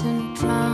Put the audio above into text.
and drown.